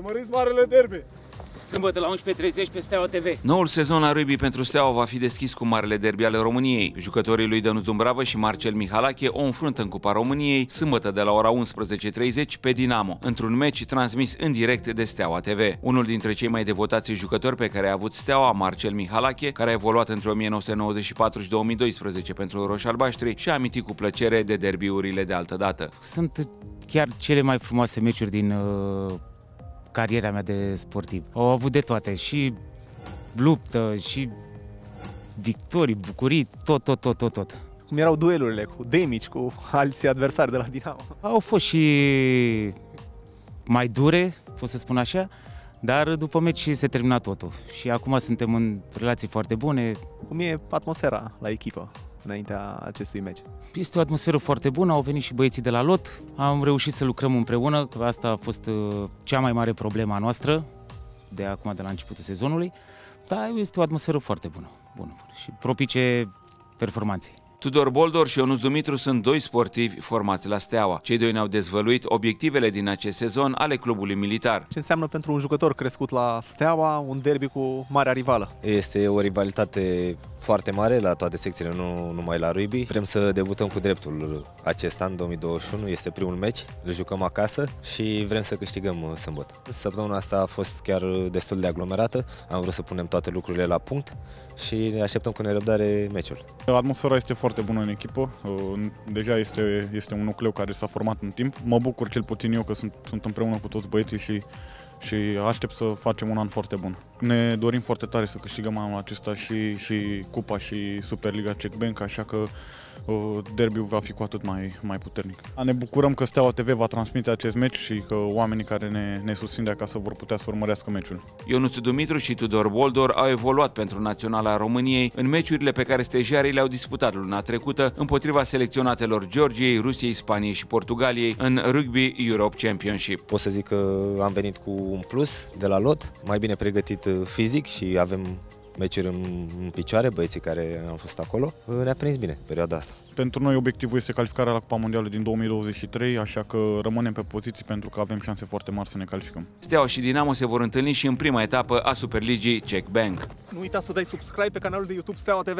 Urmăriți Marele Derby! Sâmbătă la 11.30 pe Steaua TV. Noul sezon la rugby pentru Steaua va fi deschis cu marele derby ale României. Jucătorii lui Dănuț Dumbravă și Marcel Mihalache o înfruntă în Cupa României sâmbătă de la ora 11.30 pe Dinamo, într-un meci transmis în direct de Steaua TV. Unul dintre cei mai devotați jucători pe care a avut Steaua, Marcel Mihalache, care a evoluat între 1994 și 2012 pentru Roșalbaștri și a amintit cu plăcere de derbiurile de altă dată. Sunt chiar cele mai frumoase meciuri din uh, cariera mea de sportiv. Au avut de toate, și luptă, și victorii, bucurii, tot, tot, tot, tot, tot. Cum erau duelurile cu Demici, cu alții adversari de la Dinamo? Au fost și mai dure, pot să spun așa, dar după meci se termina totul. Și acum suntem în relații foarte bune. Cum e atmosfera la echipă înaintea acestui meci? Este o atmosferă foarte bună, au venit și băieții de la LOT, am reușit să lucrăm împreună, că asta a fost uh, cea mai mare problemă a noastră de acum, de la începutul sezonului, dar este o atmosferă foarte bună, bună, bună și propice performanței. Tudor Boldor și Ionus Dumitru sunt doi sportivi formați la Steaua. Cei doi ne-au dezvăluit obiectivele din acest sezon ale clubului militar. Ce înseamnă pentru un jucător crescut la Steaua un derby cu marea rivală? Este o rivalitate foarte mare la toate secțiile, nu numai la rugby. Vrem să debutăm cu dreptul acest an, 2021, este primul meci, îl jucăm acasă și vrem să câștigăm uh, sâmbătă. Săptămâna asta a fost chiar destul de aglomerată, am vrut să punem toate lucrurile la punct și ne așteptăm cu nerăbdare meciul. Atmosfera este foarte bună în echipă, uh, deja este, este un nucleu care s-a format în timp. Mă bucur cel puțin eu că sunt, sunt împreună cu toți băieții și și aștept să facem un an foarte bun. Ne dorim foarte tare să câștigăm anul acesta și, și Cupa și Superliga Czech Bank, așa că derbiul va fi cu atât mai, mai puternic. Ne bucurăm că Steaua TV va transmite acest meci și că oamenii care ne, ne susțin de acasă vor putea să urmărească meciul. Ionuț Dumitru și Tudor Boldor au evoluat pentru Naționala României în meciurile pe care stejarii le-au disputat luna trecută împotriva selecționatelor Georgiei, Rusiei, Spaniei și Portugaliei în Rugby Europe Championship. Pot să zic că am venit cu un plus de la lot, mai bine pregătit fizic și avem meciuri în, în picioare, băieții care am fost acolo, ne-a prins bine perioada asta. Pentru noi obiectivul este calificarea la Cupa Mondială din 2023, așa că rămânem pe poziții pentru că avem șanse foarte mari să ne calificăm. Steaua și Dinamo se vor întâlni și în prima etapă a Superligii Czech Bank. Nu uita să dai subscribe pe canalul de YouTube Steaua TV.